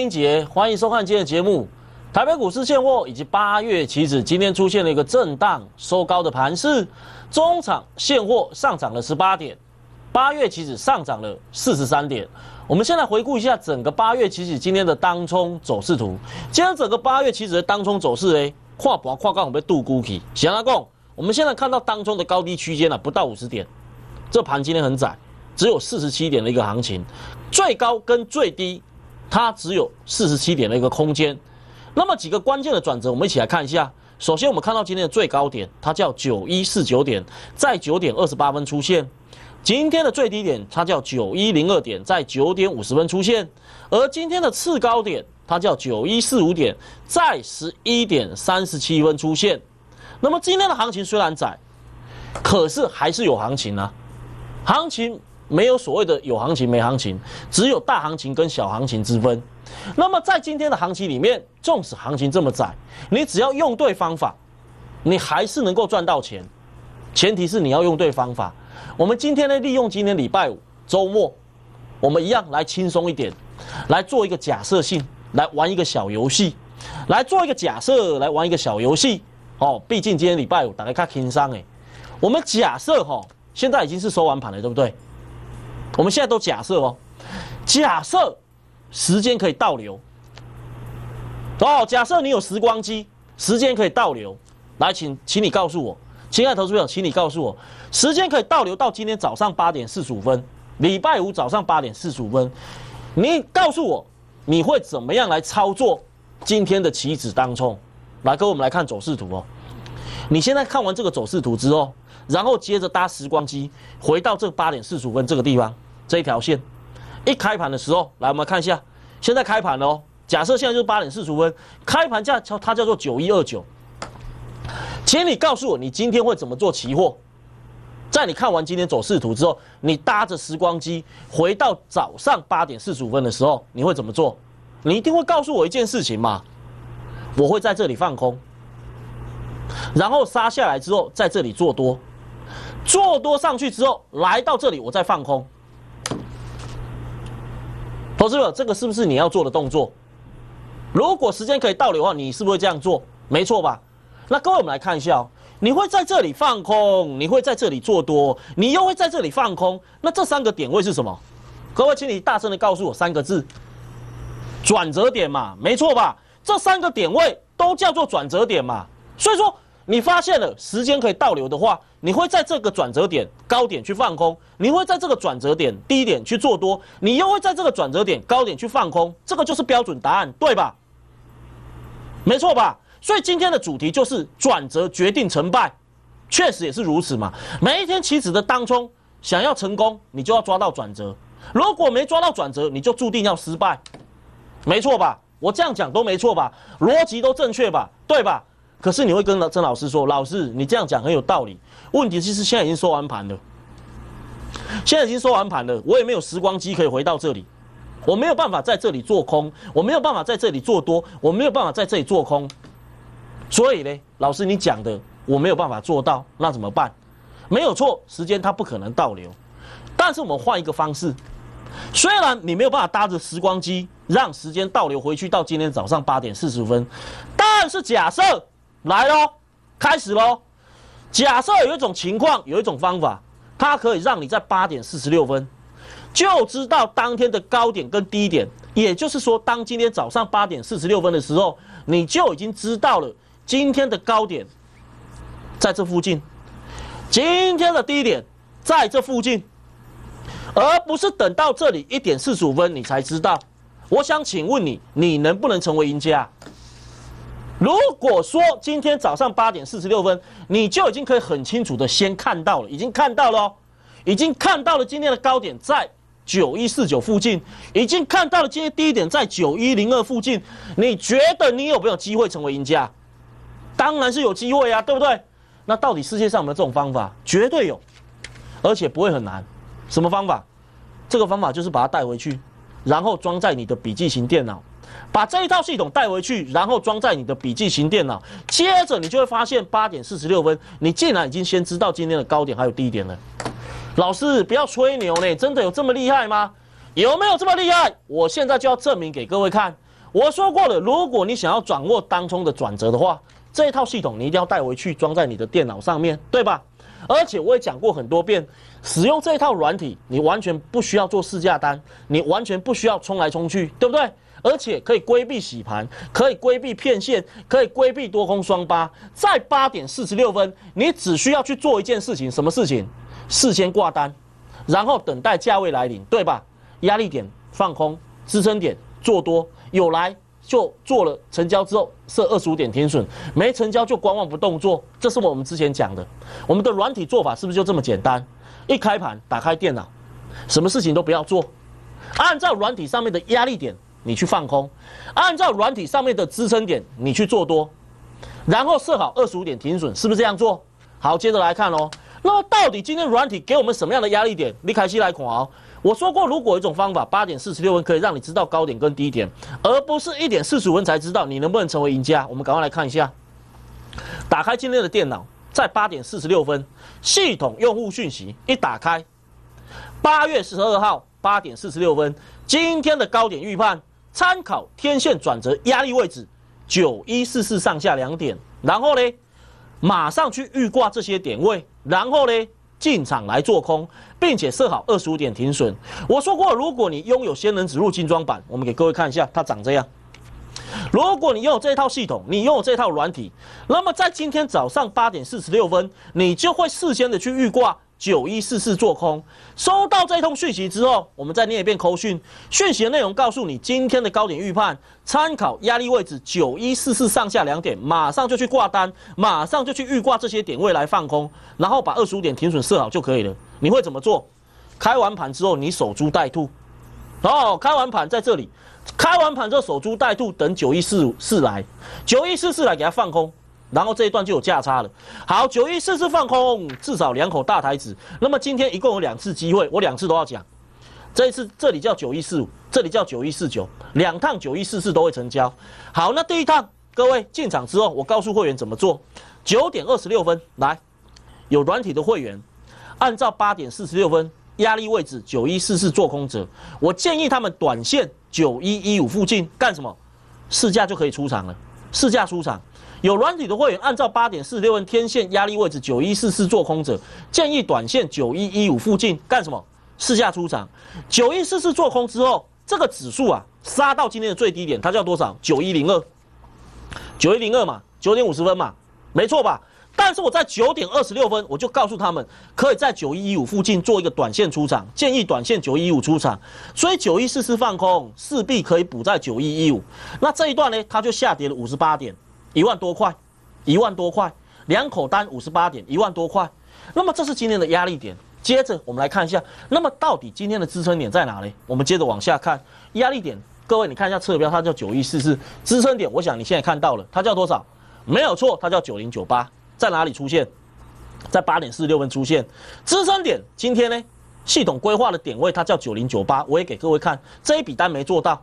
英杰，欢迎收看今天的节目。台北股市现货以及八月期指今天出现了一个震荡收高的盘势，中场现货上涨了十八点，八月期指上涨了四十三点。我们先来回顾一下整个八月期指今天的当冲走势图。今天整个八月期指的当冲走势，哎，跨博跨杠被度估起。想阿公，我们现在看到当冲的高低区间呢，不到五十点，这盘今天很窄，只有四十七点的一个行情，最高跟最低，它只有四十七点的一个空间。那么几个关键的转折，我们一起来看一下。首先，我们看到今天的最高点，它叫九一四九点，在九点二十八分出现。今天的最低点，它叫九一零二点，在九点五十分出现。而今天的次高点，它叫九一四五点，在十一点三十七分出现。那么今天的行情虽然窄，可是还是有行情啊。行情没有所谓的有行情没行情，只有大行情跟小行情之分。那么在今天的行情里面，纵使行情这么窄，你只要用对方法，你还是能够赚到钱。前提是你要用对方法。我们今天呢，利用今天礼拜五周末，我们一样来轻松一点，来做一个假设性，来玩一个小游戏，来做一个假设，来玩一个小游戏。哦，毕竟今天礼拜五，大家看轻松哎。我们假设哈，现在已经是收完盘了，对不对？我们现在都假设哦，假设。时间可以倒流哦。假设你有时光机，时间可以倒流，来，请，请你告诉我，亲爱的投资朋友，请你告诉我，时间可以倒流到今天早上八点四十五分，礼拜五早上八点四十五分，你告诉我，你会怎么样来操作今天的棋子当中？来，跟我们来看走势图哦。你现在看完这个走势图之后，然后接着搭时光机回到这八点四十五分这个地方，这一条线。一开盘的时候，来我们看一下，现在开盘了哦。假设现在就是八点四十五分，开盘价叫它叫做九一二九。请你告诉我，你今天会怎么做期货？在你看完今天走势图之后，你搭着时光机回到早上八点四十五分的时候，你会怎么做？你一定会告诉我一件事情嘛？我会在这里放空，然后杀下来之后，在这里做多，做多上去之后，来到这里我再放空。投资者，这个是不是你要做的动作？如果时间可以倒流的话，你是不是会这样做？没错吧？那各位，我们来看一下哦。你会在这里放空，你会在这里做多，你又会在这里放空。那这三个点位是什么？各位，请你大声的告诉我三个字：转折点嘛，没错吧？这三个点位都叫做转折点嘛。所以说。你发现了时间可以倒流的话，你会在这个转折点高点去放空，你会在这个转折点低点去做多，你又会在这个转折点高点去放空，这个就是标准答案，对吧？没错吧？所以今天的主题就是转折决定成败，确实也是如此嘛。每一天棋子的当中，想要成功，你就要抓到转折，如果没抓到转折，你就注定要失败，没错吧？我这样讲都没错吧？逻辑都正确吧？对吧？可是你会跟曾老师说：“老师，你这样讲很有道理。问题其实现在已经收完盘了，现在已经收完盘了，我也没有时光机可以回到这里，我没有办法在这里做空，我没有办法在这里做多，我没有办法在这里做空。所以呢，老师你讲的我没有办法做到，那怎么办？没有错，时间它不可能倒流，但是我们换一个方式，虽然你没有办法搭着时光机让时间倒流回去到今天早上八点四十分，但是假设。来喽，开始喽。假设有一种情况，有一种方法，它可以让你在八点四十六分就知道当天的高点跟低点。也就是说，当今天早上八点四十六分的时候，你就已经知道了今天的高点在这附近，今天的低点在这附近，而不是等到这里一点四十五分你才知道。我想请问你，你能不能成为赢家？如果说今天早上八点四十六分，你就已经可以很清楚的先看到了，已经看到了哦，已经看到了今天的高点在九一四九附近，已经看到了今天低点在九一零二附近，你觉得你有没有机会成为赢家？当然是有机会啊，对不对？那到底世界上有没有这种方法？绝对有，而且不会很难。什么方法？这个方法就是把它带回去，然后装在你的笔记型电脑。把这一套系统带回去，然后装在你的笔记型电脑，接着你就会发现八点四十六分，你竟然已经先知道今天的高点还有低点了。老师，不要吹牛呢，真的有这么厉害吗？有没有这么厉害？我现在就要证明给各位看。我说过了，如果你想要掌握当冲的转折的话，这一套系统你一定要带回去装在你的电脑上面，对吧？而且我也讲过很多遍，使用这套软体，你完全不需要做试价单，你完全不需要冲来冲去，对不对？而且可以规避洗盘，可以规避骗线，可以规避多空双八。在八点四十六分，你只需要去做一件事情，什么事情？事先挂单，然后等待价位来临，对吧？压力点放空，支撑点。做多有来就做了，成交之后设二十五点停损，没成交就观望不动作，这是我们之前讲的。我们的软体做法是不是就这么简单？一开盘打开电脑，什么事情都不要做，按照软体上面的压力点你去放空，按照软体上面的支撑点你去做多，然后设好二十五点停损，是不是这样做？好，接着来看哦。那么到底今天软体给我们什么样的压力点？你凯西来看哦。我说过，如果有一种方法，八点四十六分可以让你知道高点跟低点，而不是一点四十五分才知道你能不能成为赢家。我们赶快来看一下，打开今天的电脑，在八点四十六分，系统用户讯息一打开，八月十二号八点四十六分，今天的高点预判参考天线转折压力位置九一四四上下两点，然后呢，马上去预挂这些点位，然后呢。进场来做空，并且设好二十五点停损。我说过，如果你拥有仙人指路精装版，我们给各位看一下，它长这样。如果你拥有这套系统，你拥有这套软体，那么在今天早上八点四十六分，你就会事先的去预挂。九一四四做空，收到这通讯息之后，我们再念一遍口讯。讯息的内容告诉你今天的高点预判，参考压力位置九一四四上下两点，马上就去挂单，马上就去预挂这些点位来放空，然后把二十五点停损设好就可以了。你会怎么做？开完盘之后你守株待兔，哦，开完盘在这里，开完盘之后守株待兔，等九一四四来，九一四四来给它放空。然后这一段就有价差了。好，九一四次放空，至少两口大台子。那么今天一共有两次机会，我两次都要讲。这一次这里叫九一四五，这里叫九一四九，两趟九一四四都会成交。好，那第一趟各位进场之后，我告诉会员怎么做。九点二十六分来，有软体的会员，按照八点四十六分压力位置九一四四做空者，我建议他们短线九一一五附近干什么？试价就可以出场了，试价出场。有软体的会员，按照八点四十六分天线压力位置九一四四做空者，建议短线九一一五附近干什么？试下出场。九一四四做空之后，这个指数啊杀到今天的最低点，它叫多少？九一零二，九一零二嘛，九点五十分嘛，没错吧？但是我在九点二十六分，我就告诉他们，可以在九一一五附近做一个短线出场，建议短线九一一五出场。所以九一四四放空，势必可以补在九一一五。那这一段呢，它就下跌了五十八点。一万多块，一万多块，两口单五十八点，一万多块。那么这是今天的压力点。接着我们来看一下，那么到底今天的支撑点在哪里？我们接着往下看，压力点，各位你看一下侧标，它叫九一四四，支撑点，我想你现在看到了，它叫多少？没有错，它叫九零九八，在哪里出现？在八点四十六分出现。支撑点今天呢，系统规划的点位它叫九零九八，我也给各位看，这一笔单没做到，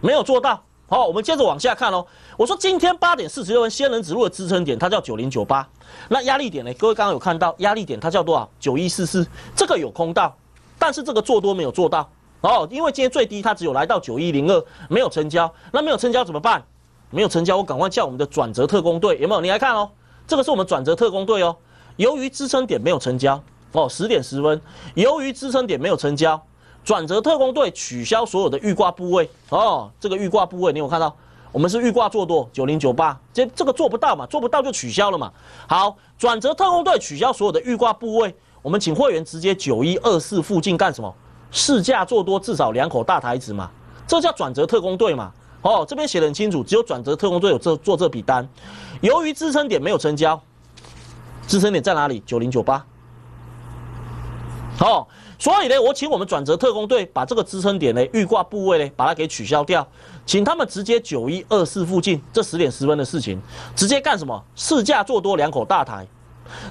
没有做到。好，我们接着往下看哦。我说今天八点四十六分，仙人指路的支撑点它叫九零九八，那压力点呢？各位刚刚有看到压力点它叫多少？九一四四，这个有空到，但是这个做多没有做到哦，因为今天最低它只有来到九一零二，没有成交。那没有成交怎么办？没有成交，我赶快叫我们的转折特工队有没有？你来看哦，这个是我们转折特工队哦。由于支撑点没有成交哦，十点十分，由于支撑点没有成交。转折特工队取消所有的预挂部位哦，这个预挂部位你有看到？我们是预挂做多九零九八，这这个做不到嘛？做不到就取消了嘛。好，转折特工队取消所有的预挂部位，我们请会员直接九一二四附近干什么？试价做多至少两口大台子嘛，这叫转折特工队嘛。哦，这边写的很清楚，只有转折特工队有这做这笔单。由于支撑点没有成交，支撑点在哪里？九零九八。好。所以呢，我请我们转折特工队把这个支撑点呢、预挂部位呢，把它给取消掉，请他们直接九一二四附近这十点十分的事情，直接干什么？试驾做多两口大台，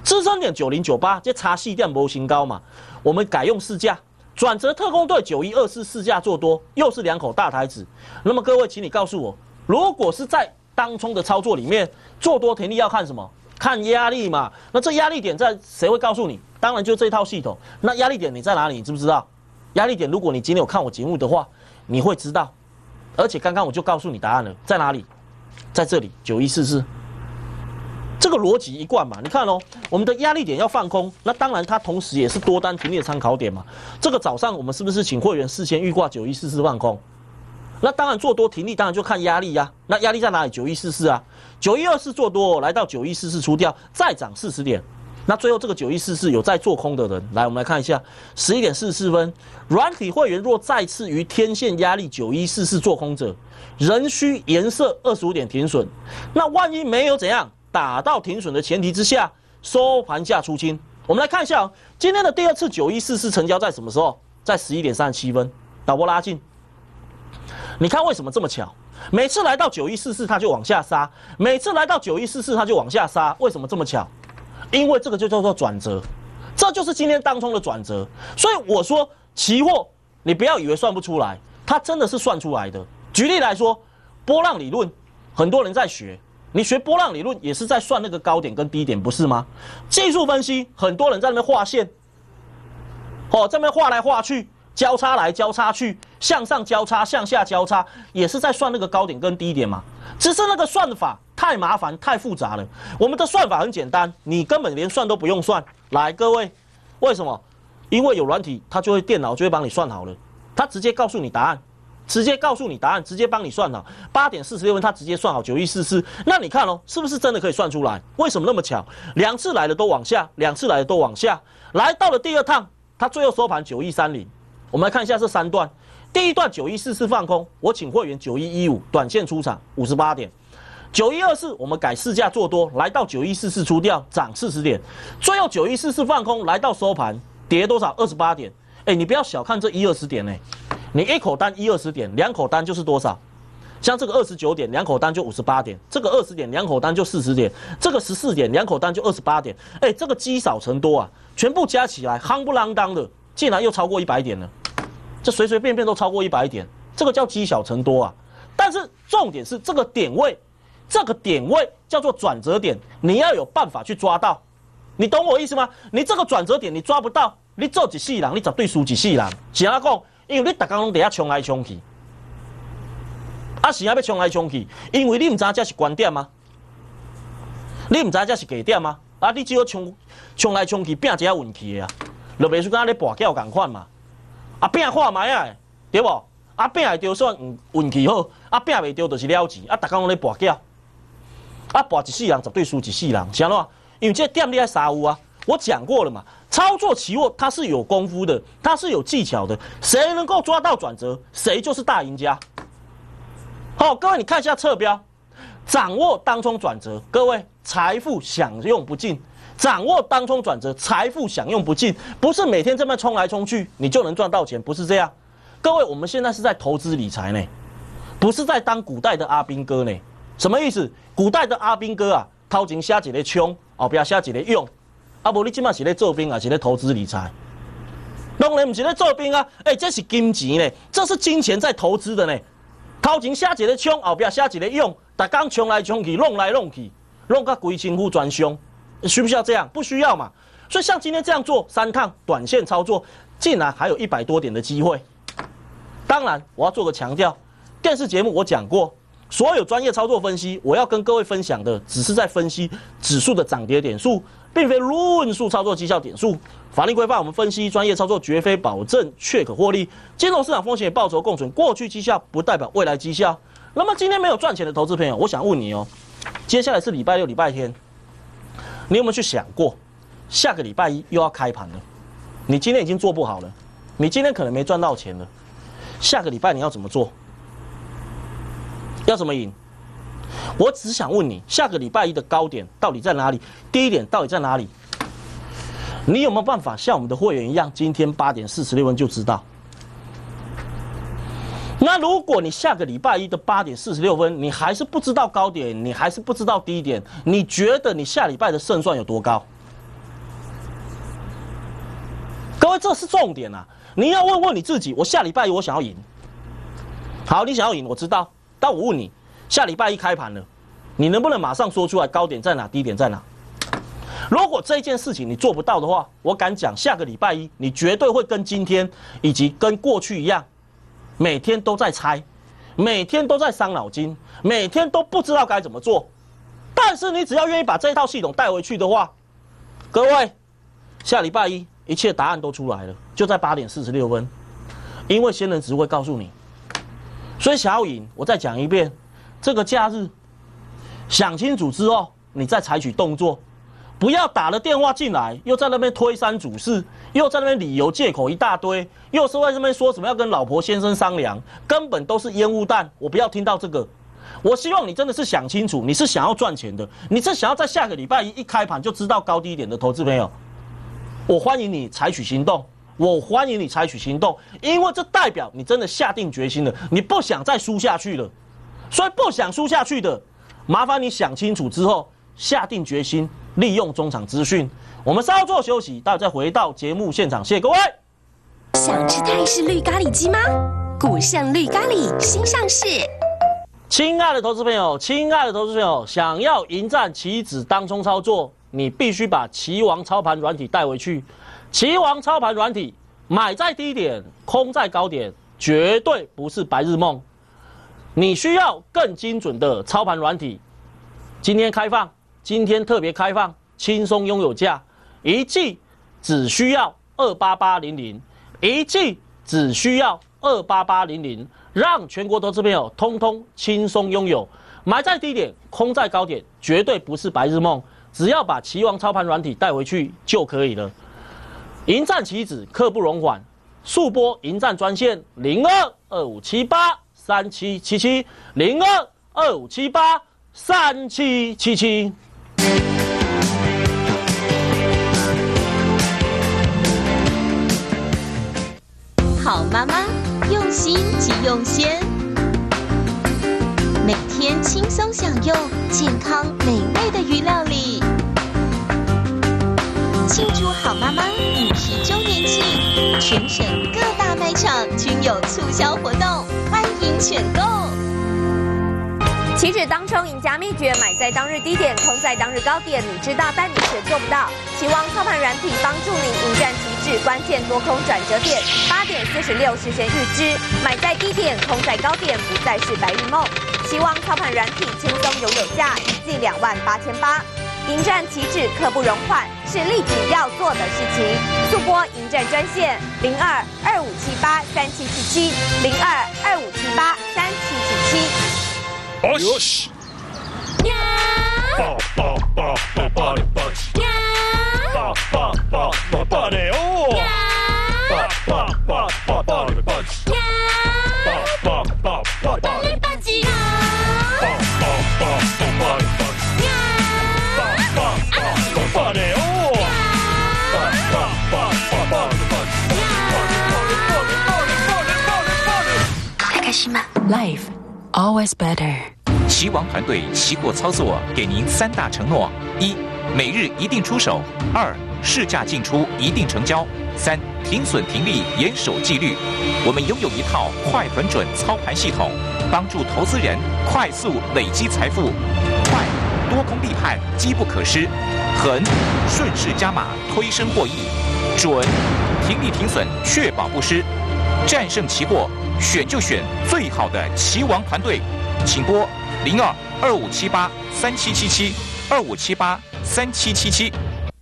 支撑点九零九八，这差细电波新高嘛？我们改用试驾，转折特工队九一二四试驾做多，又是两口大台子。那么各位，请你告诉我，如果是在当冲的操作里面做多，田力要看什么？看压力嘛？那这压力点在谁会告诉你？当然就这套系统，那压力点你在哪里？你知不知道？压力点，如果你今天有看我节目的话，你会知道。而且刚刚我就告诉你答案了，在哪里？在这里，九一四四。这个逻辑一贯嘛，你看哦，我们的压力点要放空，那当然它同时也是多单停利参考点嘛。这个早上我们是不是请会员事先预挂九一四四放空？那当然做多停利，当然就看压力呀。那压力在哪里？九一四四啊，九一二四做多，来到九一四四出掉，再涨四十点。那最后这个九一四四有在做空的人，来我们来看一下，十一点四十四分，软体会员若再次于天线压力九一四四做空者，仍需颜色二十五点停损。那万一没有怎样？打到停损的前提之下，收盘价出清。我们来看一下今天的第二次九一四四成交在什么时候？在十一点三十七分。导播拉近，你看为什么这么巧？每次来到九一四四，它就往下杀；每次来到九一四四，它就往下杀。为什么这么巧？因为这个就叫做转折，这就是今天当中的转折。所以我说，期货你不要以为算不出来，它真的是算出来的。举例来说，波浪理论，很多人在学。你学波浪理论也是在算那个高点跟低点，不是吗？技术分析，很多人在那边画线，哦，这边画来画去，交叉来交叉去，向上交叉，向下交叉，也是在算那个高点跟低点嘛。只是那个算法太麻烦、太复杂了。我们的算法很简单，你根本连算都不用算。来，各位，为什么？因为有软体，它就会电脑就会帮你算好了，它直接告诉你答案。直接告诉你答案，直接帮你算好。八点四十六分，它直接算好九一四四。那你看哦，是不是真的可以算出来？为什么那么巧？两次来的都往下，两次来的都往下。来到了第二趟，它最后收盘九一三零。我们来看一下这三段。第一段九一四四放空，我请会员九一一五短线出场五十八点。九一二四我们改市价做多，来到九一四四出掉涨四十点。最后九一四四放空，来到收盘跌多少？二十八点。哎，你不要小看这一二十点呢。你一口单一二十点，两口单就是多少？像这个二十九点，两口单就五十八点；这个二十点，两口单就四十点；这个十四点，两口单就二十八点。哎，这个积少成多啊，全部加起来，夯不啷当的，竟然又超过一百点了。这随随便便都超过一百点，这个叫积少成多啊。但是重点是这个点位，这个点位叫做转折点，你要有办法去抓到。你懂我意思吗？你这个转折点你抓不到，你做几细人，你绝对输几细人。怎样讲？因为你大家拢在遐冲来冲去，啊是啊要冲来冲去，因为你毋知这是观点吗？你毋知这是低点吗？啊，你只要冲冲来冲去，拼一下运气的啊，就袂输跟咧博缴共款嘛。啊，拼看卖啊，对不？啊，拼会着算运气好，啊，拼袂着就是了钱，啊，大家拢咧博缴，啊，博一世人绝对输一世人，是安怎？因为这店你爱杀有啊。我讲过了嘛，操作期货它是有功夫的，它是有技巧的，谁能够抓到转折，谁就是大赢家。好，各位你看一下侧标，掌握当冲转折，各位财富享用不尽。掌握当冲转折，财富享用不尽，不是每天这么冲来冲去你就能赚到钱，不是这样。各位，我们现在是在投资理财呢，不是在当古代的阿兵哥呢。什么意思？古代的阿兵哥啊，掏钱下几个枪，后边下几个用。啊，不你即马是咧做兵啊，是咧投资理财，当然唔是咧做兵啊！哎，这是金钱呢，这是金钱在投资的呢。头前写几个枪，后边写几个用，逐工冲来冲去，弄来弄去，弄个规身躯专凶，需不需要这样？不需要嘛。所以像今天这样做三趟短线操作，竟然还有一百多点的机会。当然，我要做个强调，电视节目我讲过，所有专业操作分析，我要跟各位分享的，只是在分析指数的涨跌点数。并非论述操作绩效点数，法律规范我们分析专业操作绝非保证确可获利，金融市场风险报酬共存，过去绩效不代表未来绩效。那么今天没有赚钱的投资朋友，我想问你哦，接下来是礼拜六、礼拜天，你有没有去想过，下个礼拜一又要开盘了？你今天已经做不好了，你今天可能没赚到钱了，下个礼拜你要怎么做？要怎么赢？我只想问你，下个礼拜一的高点到底在哪里？低点到底在哪里？你有没有办法像我们的会员一样，今天八点四十六分就知道？那如果你下个礼拜一的八点四十六分，你还是不知道高点，你还是不知道低点，你觉得你下礼拜的胜算有多高？各位，这是重点啊！你要问问你自己，我下礼拜一我想要赢。好，你想要赢，我知道，但我问你。下礼拜一开盘了，你能不能马上说出来高点在哪，低点在哪？如果这件事情你做不到的话，我敢讲，下个礼拜一你绝对会跟今天以及跟过去一样，每天都在猜，每天都在伤脑筋，每天都不知道该怎么做。但是你只要愿意把这一套系统带回去的话，各位，下礼拜一一切答案都出来了，就在八点四十六分，因为仙人只会告诉你。所以想要赢，我再讲一遍，这个假日想清楚之后，你再采取动作，不要打了电话进来，又在那边推三阻四，又在那边理由借口一大堆，又是在那边说什么要跟老婆先生商量，根本都是烟雾弹，我不要听到这个。我希望你真的是想清楚，你是想要赚钱的，你是想要在下个礼拜一一开盘就知道高低点的投资朋友，我欢迎你采取行动，我欢迎你采取行动，因为这代表你真的下定决心了，你不想再输下去了，所以不想输下去的，麻烦你想清楚之后下定决心，利用中场资讯，我们稍作休息，待会再回到节目现场，谢谢各位。想吃泰式绿咖喱鸡吗？古盛绿咖喱新上市。亲爱的投资朋友，亲爱的投资朋友，想要迎战棋子当中操作，你必须把棋王操盘软体带回去。棋王操盘软体买在低点，空在高点，绝对不是白日梦。你需要更精准的操盘软体。今天开放，今天特别开放，轻松拥有价，一季只需要二八八零零，一季只需要二八八零零。让全国投资朋友通通轻松拥有，买在低点，空在高点，绝对不是白日梦。只要把棋王操盘软体带回去就可以了。迎战棋子，刻不容缓。速播迎战专线零二二五七八三七七七零二二五七八三七七七。好妈妈。用心即用心，每天轻松享用健康美味的鱼料。庆祝好妈妈五十周年庆，全省各大卖场均有促销活动，欢迎选购。岂止当冲赢家秘诀：买在当日低点，空在当日高点。你知道，但你却做不到。期望操盘软体帮助你迎战极致关键多空转折点。八点四十六事先预知，买在低点，空在高点，不再是白日梦。期望操盘软体轻松拥有价，一季两万八千八。迎战期指刻不容缓，是立即要做的事情。速播迎战专线零二二五七八三七七七零二二五七八三七七七。よしにゃーパパパパパレパチにゃーパパ Life always better。齐王团队期货操作给您三大承诺：一、每日一定出手；二、市价进出一定成交；三、停损停利严守纪律。我们拥有一套快、准、准操盘系统，帮助投资人快速累积财富。快，多空立判，机不可失；恒，顺势加码，推升获益；准，停利停损，确保不失。战胜期货，选就选最好的棋王团队，请拨。零二二五七八三七七七二五七八三七七七，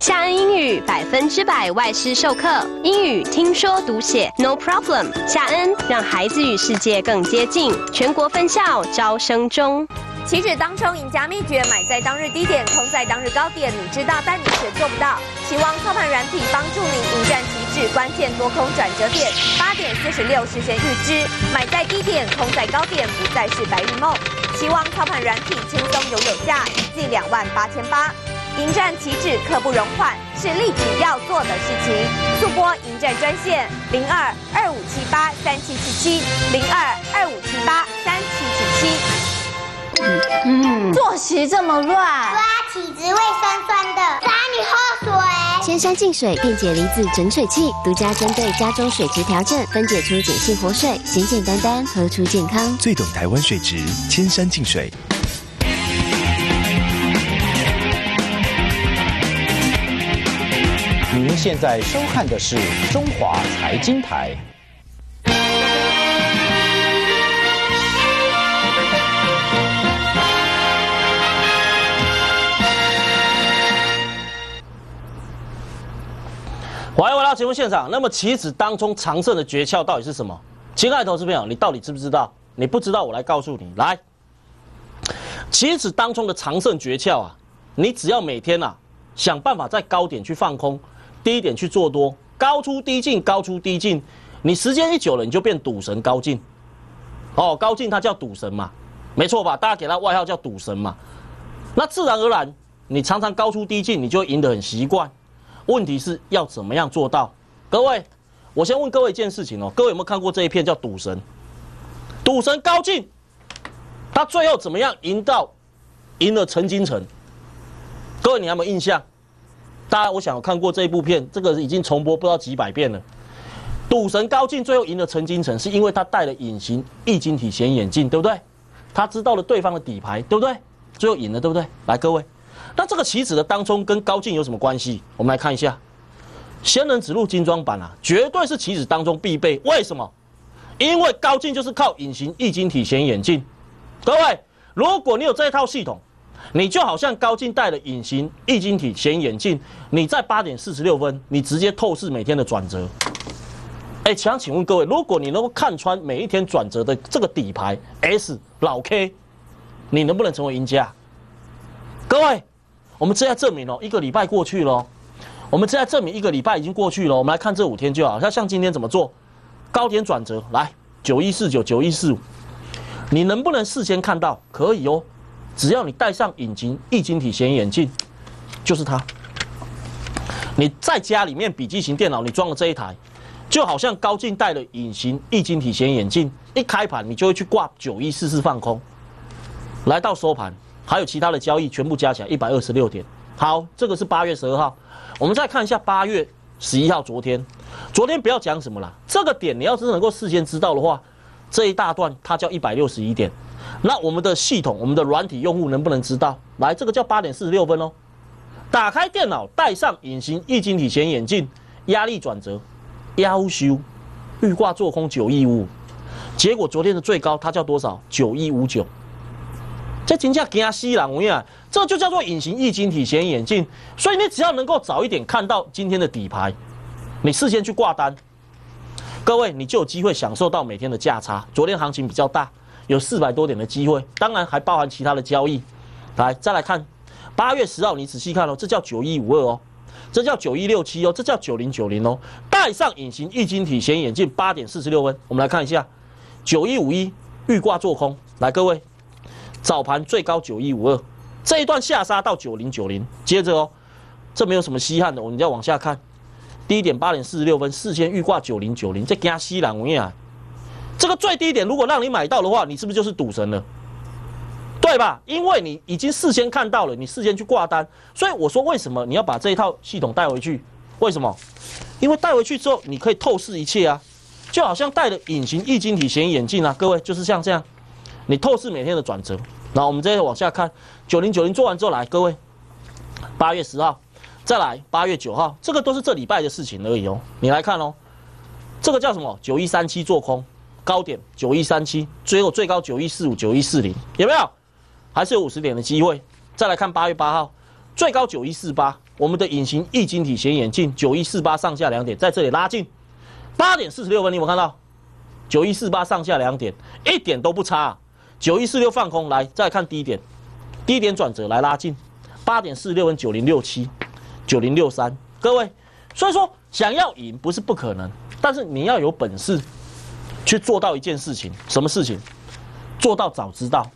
夏恩英语百分之百外师授课，英语听说读写 no problem。夏恩让孩子与世界更接近，全国分校招生中。期指当冲赢家秘诀：买在当日低点，空在当日高点。你知道，但你却做不到。期望操盘软体帮助你迎战期指关键多空转折点。八点四十六事先预知，买在低点，空在高点，不再是白日梦。期望操盘软体轻松拥有价，一季两万八千八。迎战旗帜刻不容缓，是立即要做的事情。速播迎战专线零二二五七八三七七七零二二五七八三七七七。嗯，作息这么乱，刷起子会酸酸的，打你喝水。千山净水电解离子整水器，独家针对家中水质调整，分解出碱性活水，简简单单喝出健康。最懂台湾水质，千山净水。您现在收看的是中华财经台。到节目现场，那么棋子当中长胜的诀窍到底是什么？亲爱的投资朋友，你到底知不知道？你不知道，我来告诉你。来，棋子当中的长胜诀窍啊，你只要每天啊想办法在高点去放空，低点去做多，高出低进，高出低进，你时间一久了，你就变赌神高进。哦，高进他叫赌神嘛，没错吧？大家给他外号叫赌神嘛。那自然而然，你常常高出低进，你就赢得很习惯。问题是要怎么样做到？各位，我先问各位一件事情哦，各位有没有看过这一片叫《赌神》？赌神高进，他最后怎么样赢到赢了陈金城？各位你有没有印象？大家我想有看过这一部片，这个已经重播不知道几百遍了。赌神高进最后赢了陈金城，是因为他戴了隐形液晶体显眼镜，对不对？他知道了对方的底牌，对不对？最后赢了，对不对？来，各位。那这个棋子的当中跟高进有什么关系？我们来看一下，仙人指路精装版啊，绝对是棋子当中必备。为什么？因为高进就是靠隐形液晶体显眼镜。各位，如果你有这一套系统，你就好像高进戴了隐形液晶体显眼镜，你在八点四十六分，你直接透视每天的转折。哎，想请问各位，如果你能够看穿每一天转折的这个底牌 S 老 K，你能不能成为赢家？各位。我们正在证明哦，一个礼拜过去了，我们正在证明一个礼拜已经过去了。我们来看这五天就好，像像今天怎么做？高点转折，来九一四九九一四五，你能不能事先看到？可以哦，只要你戴上隐形液晶体显眼镜，就是它。你在家里面笔记型电脑，你装了这一台，就好像高进戴了隐形液晶体显眼镜，一开盘你就会去挂九一四四放空，来到收盘。还有其他的交易全部加起来一百二十六点。好，这个是八月十二号。我们再看一下八月十一号，昨天，昨天不要讲什么了。这个点你要是能够事先知道的话，这一大段它叫一百六十一点。那我们的系统，我们的软体用户能不能知道？来，这个叫八点四十六分哦。打开电脑，戴上隐形液晶体显眼镜，压力转折，要修，预挂做空九一五，结果昨天的最高它叫多少？九一五九。这金价惊死人，我跟你讲，这就叫做隐形液晶体显眼镜。所以你只要能够早一点看到今天的底牌，你事先去挂单，各位你就有机会享受到每天的价差。昨天行情比较大，有四百多点的机会，当然还包含其他的交易。来，再来看八月十号，你仔细看哦，这叫九一五二哦，这叫九一六七哦，这叫九零九零哦。戴上隐形液晶体显眼镜，八点四十六分，我们来看一下九一五一预挂做空。来，各位。早盘最高九一五二，这一段下杀到九零九零，接着哦，这没有什么稀罕的，我们再往下看，低点八点四十六分，事先预挂九零九零，再加西兰维亚，这个最低点如果让你买到的话，你是不是就是赌神了？对吧？因为你已经事先看到了，你事先去挂单，所以我说为什么你要把这一套系统带回去？为什么？因为带回去之后你可以透视一切啊，就好像戴了隐形液晶体显眼镜啊，各位就是像这样。你透视每天的转折，那我们再往下看，九零九零做完之后来，各位，八月十号，再来八月九号，这个都是这礼拜的事情而已哦。你来看哦，这个叫什么？九一三七做空，高点九一三七，最后最高九一四五九一四零，有没有？还是有五十点的机会。再来看八月八号，最高九一四八，我们的隐形液晶体显眼镜九一四八上下两点，在这里拉近，八点四十六分，你有没有看到？九一四八上下两点，一点都不差。九一四六放空，来再看低点，低点转折来拉近，八点四六跟九零六七，九零六三，各位，所以说想要赢不是不可能，但是你要有本事去做到一件事情，什么事情？做到早知道。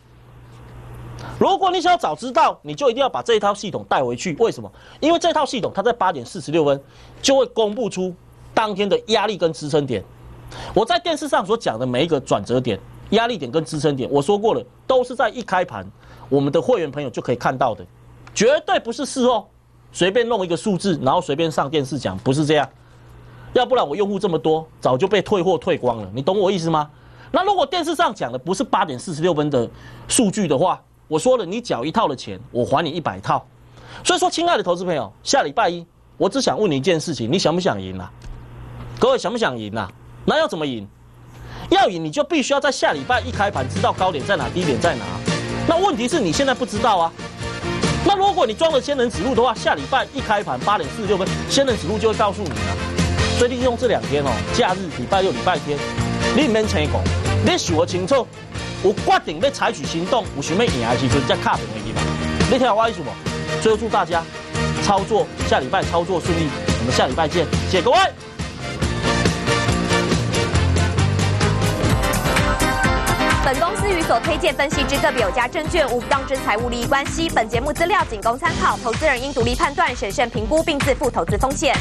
如果你想要早知道，你就一定要把这一套系统带回去。为什么？因为这套系统它在八点四十六分就会公布出当天的压力跟支撑点。我在电视上所讲的每一个转折点。压力点跟支撑点，我说过了，都是在一开盘，我们的会员朋友就可以看到的，绝对不是事后随便弄一个数字，然后随便上电视讲，不是这样。要不然我用户这么多，早就被退货退光了，你懂我意思吗？那如果电视上讲的不是八点四十六分的数据的话，我说了，你缴一套的钱，我还你一百套。所以说，亲爱的投资朋友，下礼拜一，我只想问你一件事情，你想不想赢啊？各位想不想赢啊？那要怎么赢？要赢，你就必须要在下礼拜一开盘知道高点在哪，低点在哪。那问题是你现在不知道啊。那如果你装了仙人指路的话，下礼拜一开盘八点四十六分，仙人指路就会告诉你了。所以利用这两天哦，假日礼拜六、礼拜天，你免青讲，你想我清楚，我决定要采取行动，有想要赢的时阵，再卡电话去吧。你听我意思不？最后祝大家操作下礼拜操作顺利，我们下礼拜见，谢谢各位。本公司与所推荐分析之个别有价证券无不当之财务利益关系。本节目资料仅供参考，投资人应独立判断、审慎评估并自负投资风险。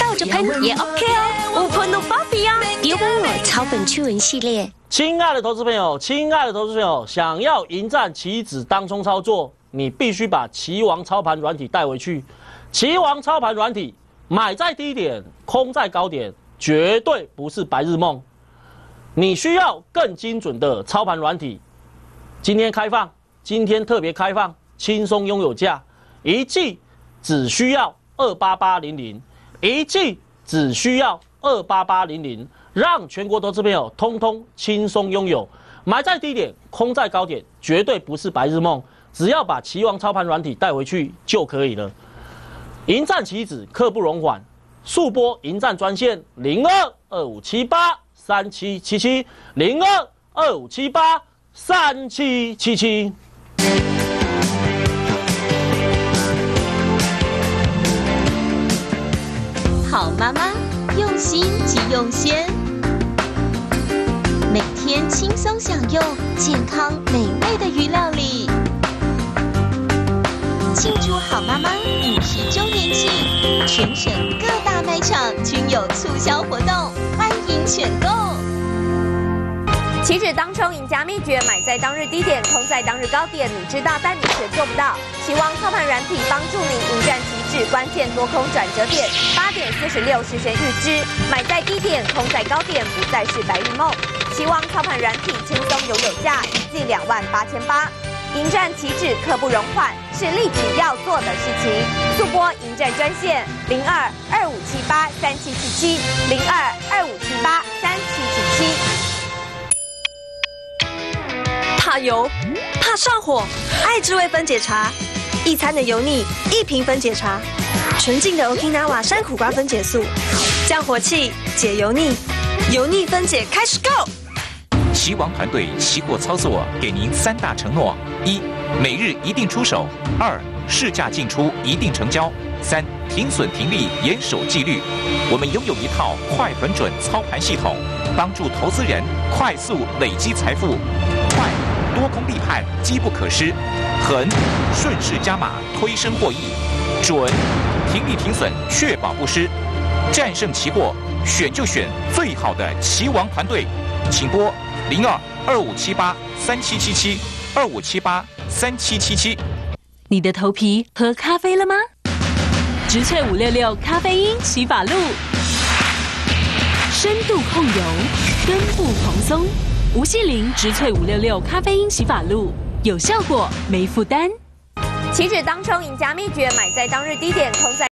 倒着喷也 OK 哦，无喷都芭比呀。别忘了草本驱蚊系列。亲爱的投资朋友，亲爱的投资朋友，想要迎战棋子当中操作，你必须把棋王操盘软体带回去。棋王操盘软体，买在低点，空在高点，绝对不是白日梦。你需要更精准的操盘软体。今天开放，今天特别开放，轻松拥有价，一季只需要二八八零零，一季只需要二八八零零。让全国投资朋友通通轻松拥有，买在低点，空在高点，绝对不是白日梦。只要把棋王操盘软体带回去就可以了。迎战棋子，刻不容缓。速播迎战专线零二二五七八三七七七零二二五七八三七七七。好妈妈，用心即用心。每天轻松享用健康美味的鱼料理，庆祝好妈妈五十周年庆，全省各大卖场均有促销活动，欢迎选购。期指当冲赢家秘诀：买在当日低点，空在当日高点。你知道，但你却做不到。期望操盘软体帮助你迎战旗指关键多空转折点。八点四十六事先预知，买在低点，空在高点，不再是白日梦。期望操盘软体轻松拥有价，一季两万八千八。迎战旗指刻不容缓，是立即要做的事情。速播迎战专线零二二五七八三七七七零二二五七八三七七七。怕油，怕上火，爱滋味分解茶，一餐的油腻，一瓶分解茶，纯净的 Okinawa 山苦瓜分解素，降火气，解油腻，油腻分解开始 Go。棋王团队齐货操作给您三大承诺：一、每日一定出手；二、市价进出一定成交；三、停损停利严守纪律。我们拥有一套快、很准操盘系统，帮助投资人快速累积财富。快，多空立判，机不可失；狠，顺势加码，推升获益；准，停利停损，确保不失。战胜期货，选就选最好的棋王团队，请拨。零二二五七八三七七七二五七八三七七七。你的头皮喝咖啡了吗？植萃五六六咖啡因洗发露，深度控油，根部蓬松。无锡林植萃五六六咖啡因洗发露，有效果，没负担。岂止当冲赢家秘诀：买在当日低点，空在。